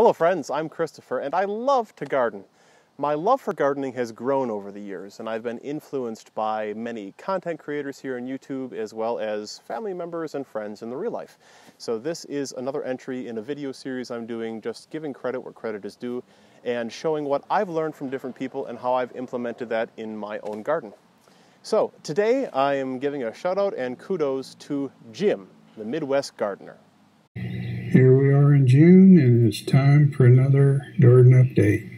Hello friends, I'm Kristopher and I love to garden. My love for gardening has grown over the years and I've been influenced by many content creators here on YouTube as well as family members and friends in the real life. So this is another entry in a video series I'm doing just giving credit where credit is due and showing what I've learned from different people and how I've implemented that in my own garden. So today I am giving a shout out and kudos to Jim, the Midwest gardener. June, and it's time for another garden update.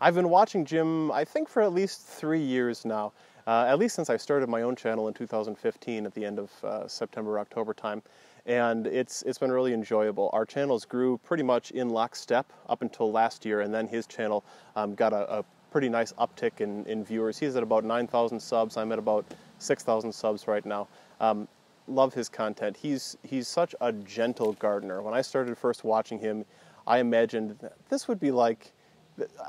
I've been watching Jim, I think, for at least three years now, uh, at least since I started my own channel in 2015 at the end of uh, September, October time. And it's, it's been really enjoyable. Our channels grew pretty much in lockstep up until last year, and then his channel um, got a, a, pretty nice uptick in, in viewers. He's at about 9,000 subs. I'm at about 6,000 subs right now. Um, love his content. He's he's such a gentle gardener. When I started first watching him, I imagined this would be like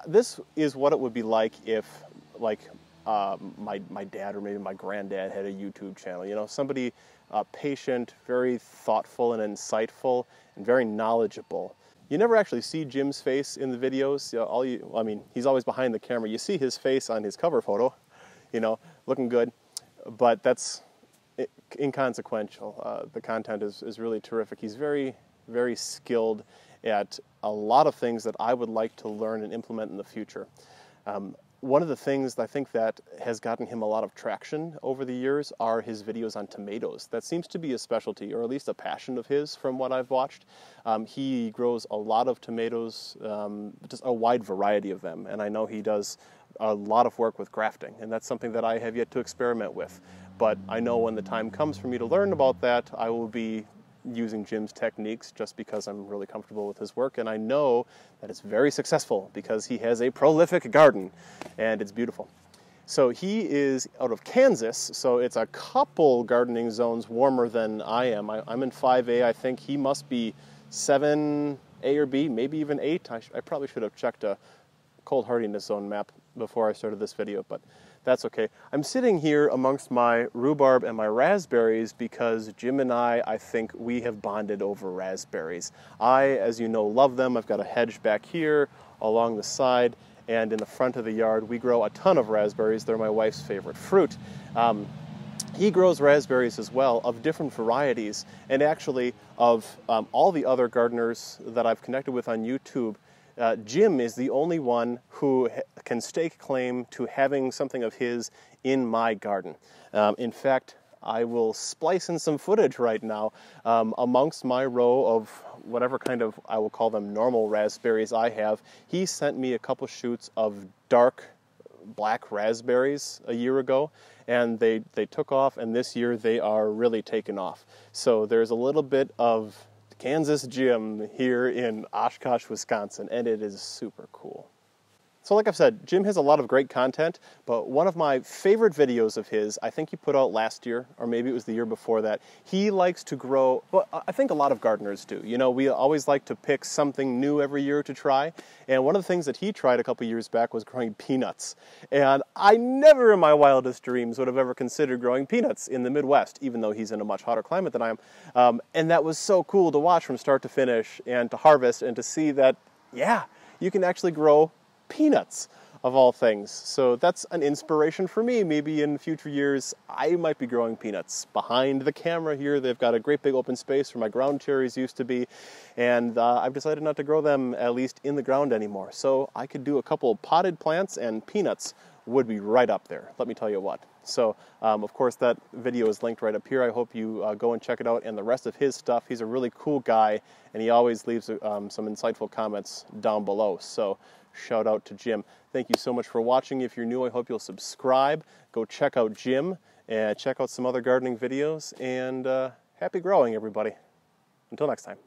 this is what it would be like if like uh, my my dad or maybe my granddad had a YouTube channel. You know, somebody uh, patient, very thoughtful and insightful, and very knowledgeable. You never actually see Jim's face in the videos. You know, all you, I mean, he's always behind the camera. You see his face on his cover photo, you know, looking good, but that's inconsequential. Uh, the content is, is really terrific. He's very, very skilled at a lot of things that I would like to learn and implement in the future. Um, one of the things I think that has gotten him a lot of traction over the years are his videos on tomatoes. That seems to be a specialty, or at least a passion of his from what I've watched. Um, he grows a lot of tomatoes, um, just a wide variety of them, and I know he does a lot of work with grafting, and that's something that I have yet to experiment with. But I know when the time comes for me to learn about that, I will be using Jim's techniques just because I'm really comfortable with his work. And I know that it's very successful because he has a prolific garden and it's beautiful. So he is out of Kansas, so it's a couple gardening zones warmer than I am. I, am in 5A. I think he must be 7A or B, maybe even 8. I, I probably should have checked a cold hardiness zone map before I started this video, but that's okay. I'm sitting here amongst my rhubarb and my raspberries because Jim and I, I think we have bonded over raspberries. I, as you know, love them. I've got a hedge back here along the side and in the front of the yard. We grow a ton of raspberries. They're my wife's favorite fruit. Um, he grows raspberries as well of different varieties and actually of um, all the other gardeners that I've connected with on YouTube uh, Jim is the only one who can stake claim to having something of his in my garden. Um, in fact, I will splice in some footage right now um, amongst my row of whatever kind of, I will call them normal raspberries I have. He sent me a couple shoots of dark black raspberries a year ago and they, they took off and this year they are really taken off. So there's a little bit of Kansas Jim here in Oshkosh, Wisconsin, and it is super cool. So like I've said, Jim has a lot of great content, but one of my favorite videos of his, I think he put out last year, or maybe it was the year before that, he likes to grow, well, I think a lot of gardeners do. You know, we always like to pick something new every year to try, and one of the things that he tried a couple years back was growing peanuts. And I never in my wildest dreams would have ever considered growing peanuts in the Midwest, even though he's in a much hotter climate than I am. Um, and that was so cool to watch from start to finish and to harvest and to see that, yeah, you can actually grow peanuts of all things. So that's an inspiration for me. Maybe in future years, I might be growing peanuts. Behind the camera here, they've got a great big open space where my ground cherries used to be, and uh, I've decided not to grow them at least in the ground anymore. So I could do a couple potted plants and peanuts would be right up there. Let me tell you what. So, um, of course, that video is linked right up here. I hope you uh, go and check it out. And the rest of his stuff, he's a really cool guy, and he always leaves um, some insightful comments down below. So, shout out to Jim. Thank you so much for watching. If you're new, I hope you'll subscribe. Go check out Jim and check out some other gardening videos. And uh, happy growing, everybody. Until next time.